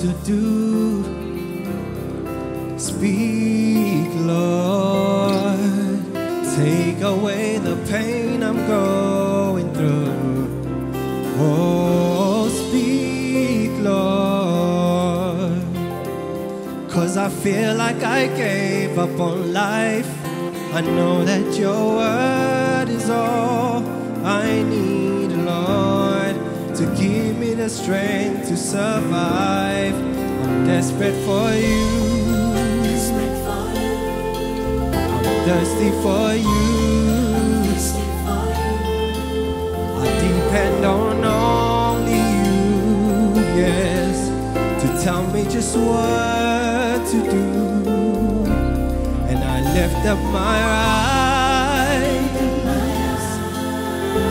to do. Speak, Lord. Take away the pain I'm going through. Oh, speak, Lord. Cause I feel like I gave up on life. I know that your word the strength to survive. I'm desperate for you, you. thirsty for you. I depend on only you, yes, to tell me just what to do. And I lift up my eyes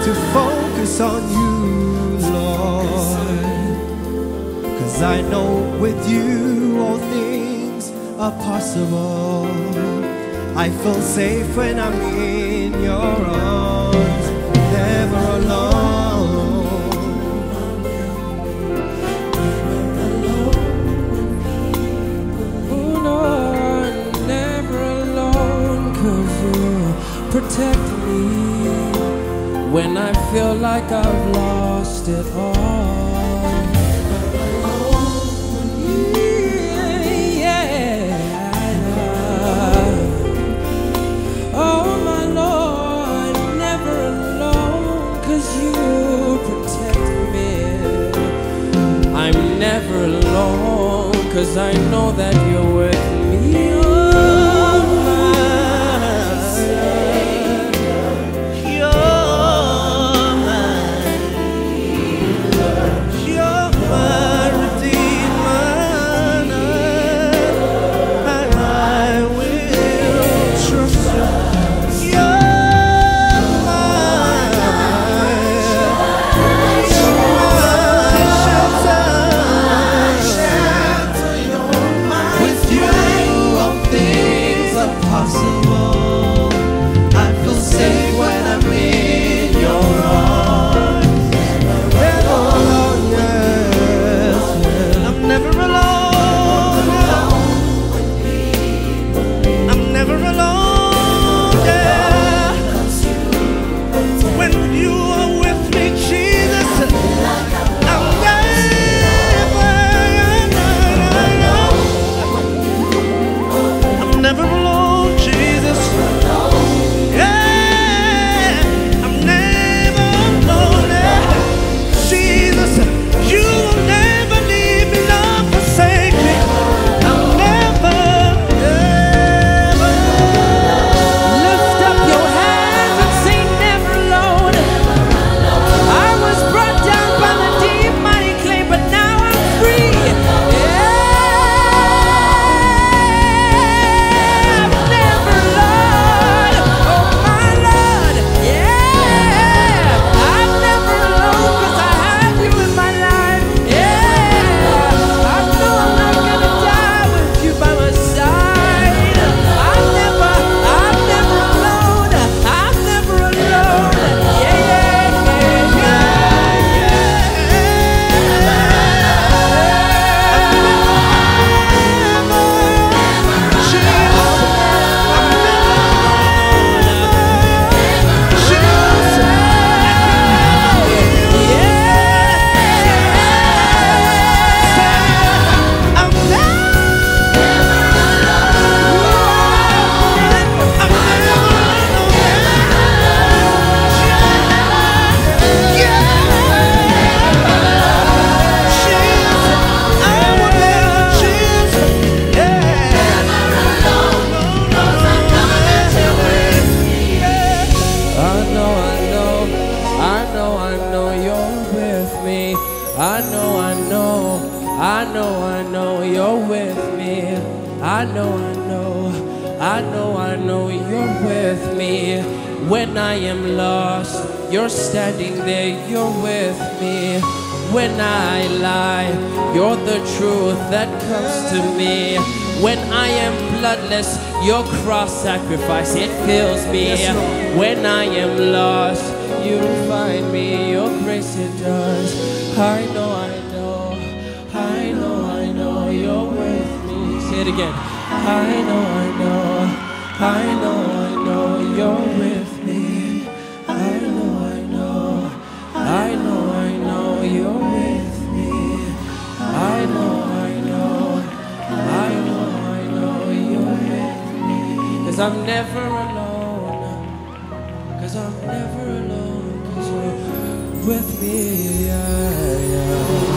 to focus on you, Cause I know with you all things are possible. I feel safe when I'm in your arms, never alone. Oh never you protect me when I feel like I've lost it all. Cause I know that you're you're with me. I know, I know, I know, I know you're with me. When I am lost, you're standing there, you're with me. When I lie, you're the truth that comes to me. When I am bloodless, your cross sacrifice, it fills me. when I am lost, you find me, your grace it does. I know, it again. I know, I know, I know, I know you're with me. I know, I know, I know, I know you're with me. I know, I know, I know, I know you're with me. Cause I'm never alone. Cause I'm never alone. Cause you're with me. Yeah, yeah.